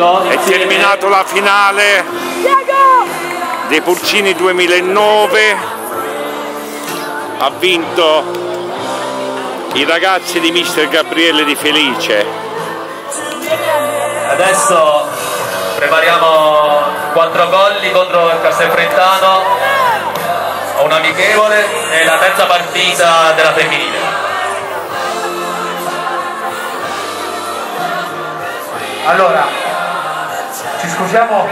pubblico. È terminato la finale dei Pulcini 2009. Ha vinto i ragazzi di mister Gabriele Di Felice. Adesso prepariamo quattro golli contro il Castelfrettano, un amichevole e la terza partita della femminile. Allora, ci scusiamo,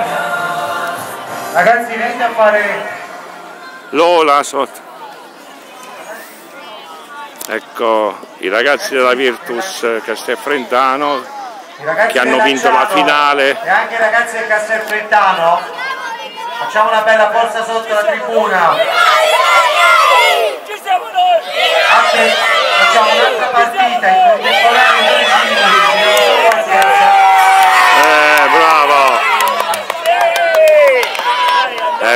ragazzi venite a fare Lola sotto. Ecco i ragazzi della Virtus Castelfrentano i ragazzi che hanno vinto la finale. E anche i ragazzi del Castelfrettano, facciamo una bella forza sotto la tribuna. Altre- facciamo un'altra partita in contemporanea in 12 minuti, vi do pazienza. Eh, bravo!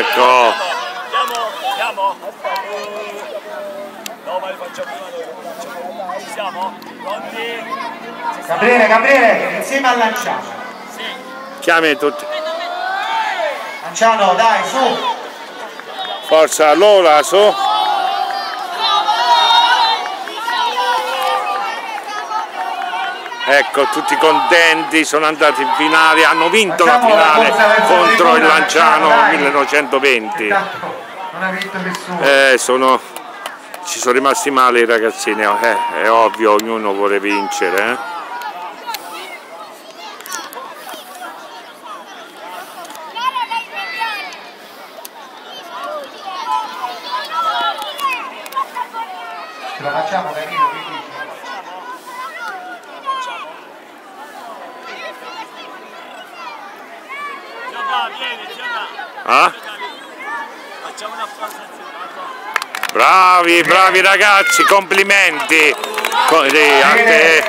Ecco, Siamo, siamo. No, ma li facciamo prima noi, lo facciamo prima. Ci siamo? Pronti? Gabriele, Gabriele, insieme a Lanciano. chiami tutti. Lanciano, dai, su. Forza Lola, su. Ecco, tutti contenti, sono andati in finale, hanno vinto la finale contro il Lanciano dai. 1920. Intanto non ha vinto nessuno. Eh, sono, ci sono rimasti male i ragazzini, eh, è ovvio, ognuno vuole vincere. eh. Ce la facciamo Danilo, che dici? Ah? Facciamo una applauso Bravi, bravi ragazzi, complimenti. Co- di- a te,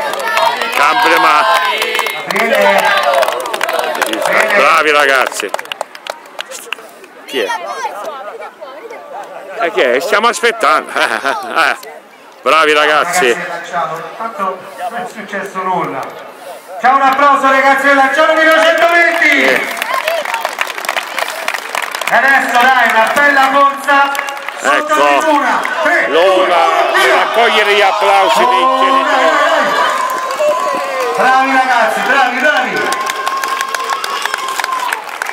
Camprema. Gabriele, Bravi ragazzi. Chi è? E è? Stiamo aspettando. Eh, Bravi ragazzi. intanto non è successo nulla. C'è un applauso ragazzi del Lanciano 1920! E adesso dai, una bella corsa sotto Ecco. Tre, due, per via! raccogliere gli applausi dei Oh, genitori. Bravi ragazzi, bravi, bravi!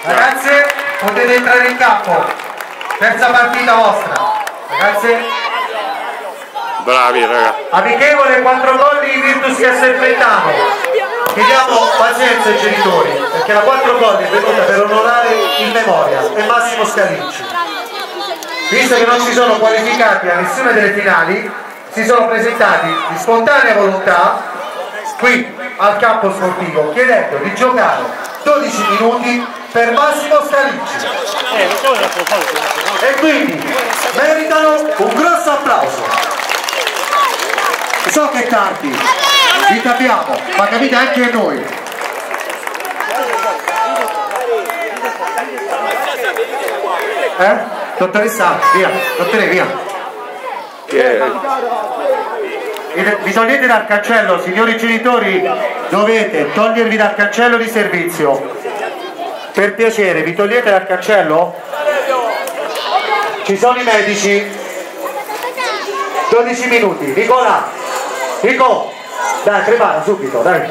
Ragazze, potete entrare in campo. Terza partita vostra. Ragazze, Bravi ragazzi. amichevole 4 gol di Virtus Castelfrettano. Chiediamo pazienza ai genitori, perché la 4 gol è venuta per onorare in memoria e Massimo Scalicci. Visto che non si sono qualificati a nessuna delle finali, si sono presentati di spontanea volontà qui al campo sportivo chiedendo di giocare 12 minuti per Massimo Scalicci. E quindi meritano un grosso applauso. So che è tardi, vi capiamo, ma capite anche noi. Eh? Dottoressa, via, dottore, via. Vi vi togliete dal cancello, signori genitori, dovete togliervi dal cancello di servizio. Per piacere, vi togliete dal cancello? Ci sono i medici. 12 minuti. Nicola, Nico, dai, prepara subito, dai.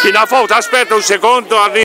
Fino a foto, aspetta un secondo, arriva.